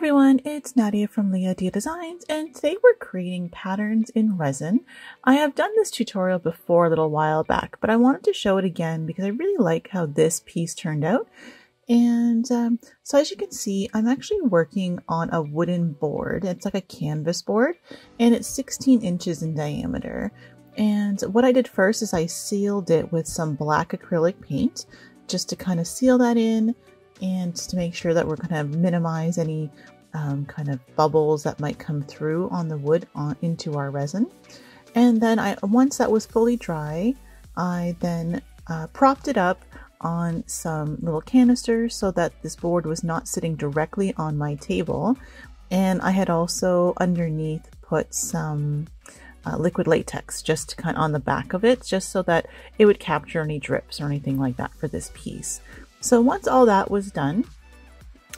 everyone, it's Nadia from LiaDia Designs and today we're creating patterns in resin. I have done this tutorial before a little while back, but I wanted to show it again because I really like how this piece turned out. And um, so as you can see, I'm actually working on a wooden board. It's like a canvas board and it's 16 inches in diameter. And what I did first is I sealed it with some black acrylic paint just to kind of seal that in and to make sure that we're going to minimize any um, kind of bubbles that might come through on the wood on, into our resin. And then I once that was fully dry, I then uh, propped it up on some little canisters so that this board was not sitting directly on my table. And I had also underneath put some uh, liquid latex just kind of on the back of it, just so that it would capture any drips or anything like that for this piece. So once all that was done,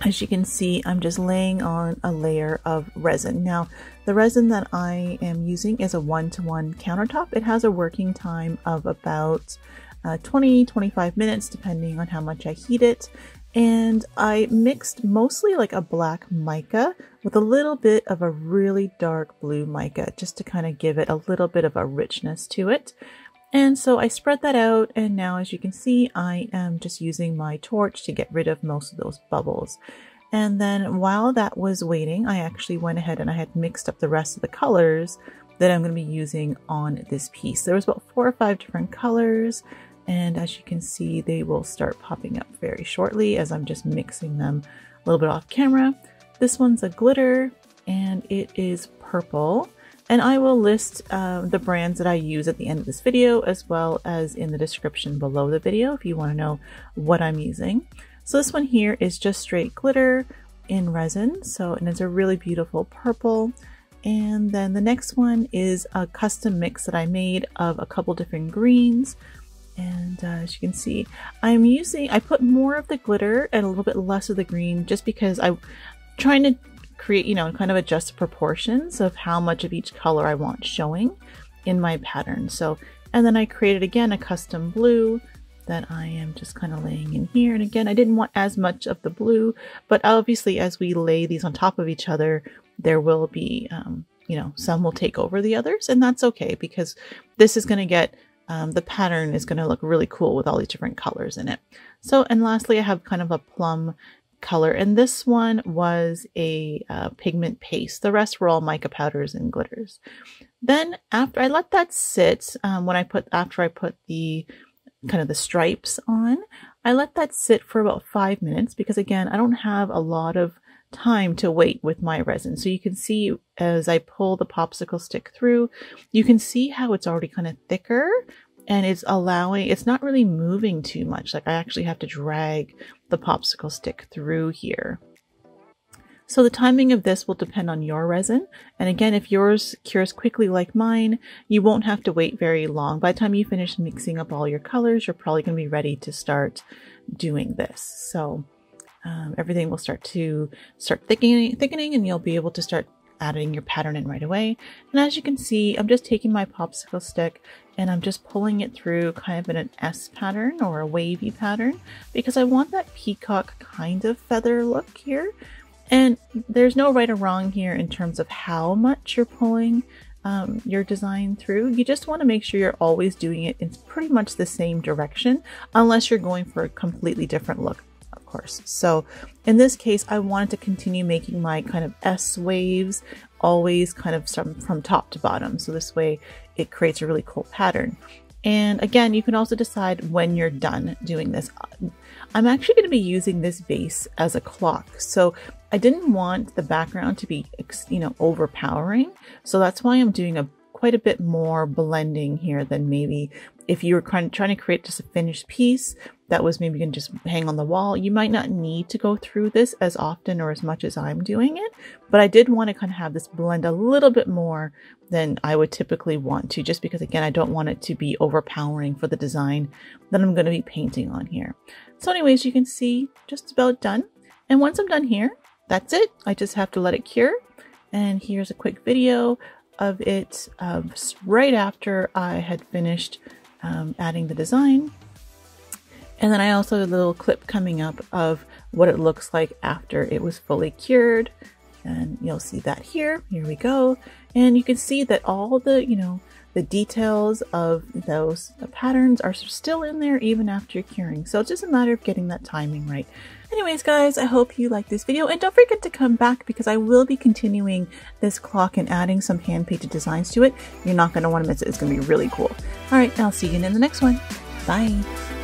as you can see, I'm just laying on a layer of resin. Now, the resin that I am using is a one-to-one -one countertop. It has a working time of about uh, 20, 25 minutes, depending on how much I heat it. And I mixed mostly like a black mica with a little bit of a really dark blue mica, just to kind of give it a little bit of a richness to it. And so I spread that out and now as you can see I am just using my torch to get rid of most of those bubbles. And then while that was waiting I actually went ahead and I had mixed up the rest of the colors that I'm going to be using on this piece. There was about four or five different colors and as you can see they will start popping up very shortly as I'm just mixing them a little bit off camera. This one's a glitter and it is purple. And I will list uh, the brands that I use at the end of this video as well as in the description below the video if you want to know what I'm using. So this one here is just straight glitter in resin. So, and it's a really beautiful purple. And then the next one is a custom mix that I made of a couple different greens. And uh, as you can see, I'm using, I put more of the glitter and a little bit less of the green just because I'm trying to create, you know, kind of adjust the proportions of how much of each color I want showing in my pattern. So, and then I created again a custom blue that I am just kind of laying in here. And again, I didn't want as much of the blue, but obviously as we lay these on top of each other, there will be, um, you know, some will take over the others and that's okay because this is going to get, um, the pattern is going to look really cool with all these different colors in it. So, and lastly, I have kind of a plum color. And this one was a uh, pigment paste. The rest were all mica powders and glitters. Then after I let that sit, um, when I put, after I put the kind of the stripes on, I let that sit for about five minutes because again, I don't have a lot of time to wait with my resin. So you can see as I pull the popsicle stick through, you can see how it's already kind of thicker and it's allowing, it's not really moving too much. Like I actually have to drag the popsicle stick through here. So the timing of this will depend on your resin. And again, if yours cures quickly like mine, you won't have to wait very long. By the time you finish mixing up all your colors, you're probably going to be ready to start doing this. So um, everything will start to start thickening, thickening and you'll be able to start adding your pattern in right away. And as you can see, I'm just taking my popsicle stick and I'm just pulling it through kind of in an S pattern or a wavy pattern because I want that peacock kind of feather look here. And there's no right or wrong here in terms of how much you're pulling um, your design through. You just want to make sure you're always doing it in pretty much the same direction unless you're going for a completely different look course. So in this case, I wanted to continue making my kind of S waves always kind of from, from top to bottom. So this way it creates a really cool pattern. And again, you can also decide when you're done doing this. I'm actually going to be using this base as a clock. So I didn't want the background to be, you know, overpowering. So that's why I'm doing a quite a bit more blending here than maybe if you were trying to create just a finished piece that was maybe going to just hang on the wall. You might not need to go through this as often or as much as I'm doing it, but I did want to kind of have this blend a little bit more than I would typically want to, just because again, I don't want it to be overpowering for the design that I'm going to be painting on here. So anyways, you can see just about done. And once I'm done here, that's it. I just have to let it cure. And here's a quick video of it um, right after I had finished um, adding the design. And then I also have a little clip coming up of what it looks like after it was fully cured. And you'll see that here. Here we go. And you can see that all the, you know, the details of those patterns are still in there even after curing. So it's just a matter of getting that timing right. Anyways, guys, I hope you liked this video and don't forget to come back because I will be continuing this clock and adding some hand-painted designs to it. You're not going to want to miss it. It's going to be really cool. All right, I'll see you in the next one. Bye.